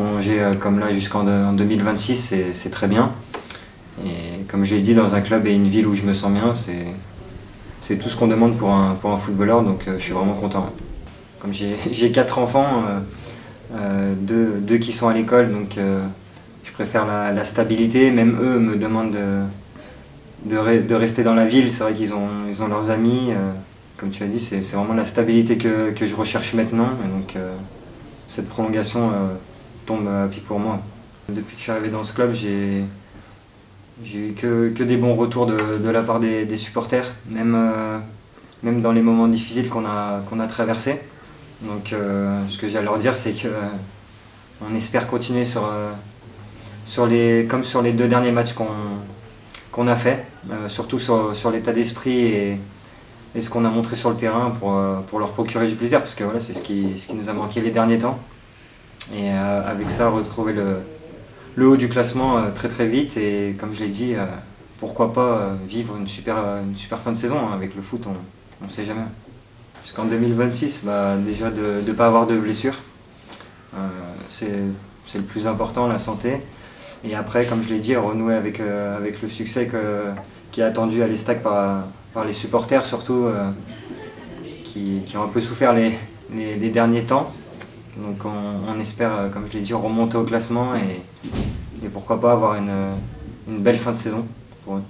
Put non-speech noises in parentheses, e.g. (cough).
prolonger comme là jusqu'en 2026, c'est très bien. Et comme j'ai dit, dans un club et une ville où je me sens bien, c'est tout ce qu'on demande pour un, pour un footballeur, donc je suis vraiment content. Comme j'ai (laughs) quatre enfants, deux, deux, qui sont à l'école, donc je préfère la, stabilité. Même eux me demandent de, de, rester dans la ville. C'est vrai qu'ils ont, ils ont leurs amis. Euh, comme tu as dit, c'est vraiment la stabilité que, que, je recherche maintenant. Et donc euh, cette prolongation euh, tombe pour moi. Depuis que je suis arrivé dans ce club, j'ai eu que, que, des bons retours de, la part des, supporters, même, même dans les moments difficiles qu'on a, qu'on a traversés. Donc ce que j'ai à leur dire, c'est qu'on espère continuer sur sur les, comme sur les deux derniers matchs qu'on a fait, euh, surtout sur, sur l'état d'esprit et, et, ce qu'on a montré sur le terrain pour, euh, pour leur procurer du plaisir, parce que voilà, c'est ce qui, ce qui nous a manqué les derniers temps. Et euh, avec ça, retrouver le, haut du classement très très vite et comme je l'ai dit, pourquoi pas vivre une super, une super fin de saison hein, avec le foot, on ne sait jamais. Jusqu'en 2026, bah, déjà de ne pas avoir de blessures, c'est le plus important, la santé. Et après, comme je l'ai dit, renouer avec, euh, avec le succès qui est attendu à l'Estac par, par les supporters, surtout euh, qui, qui, ont un peu souffert les, les derniers temps. Donc on, espère, euh, comme je l'ai dit, remonter au classement et, et pourquoi pas avoir une, une belle fin de saison pour eux.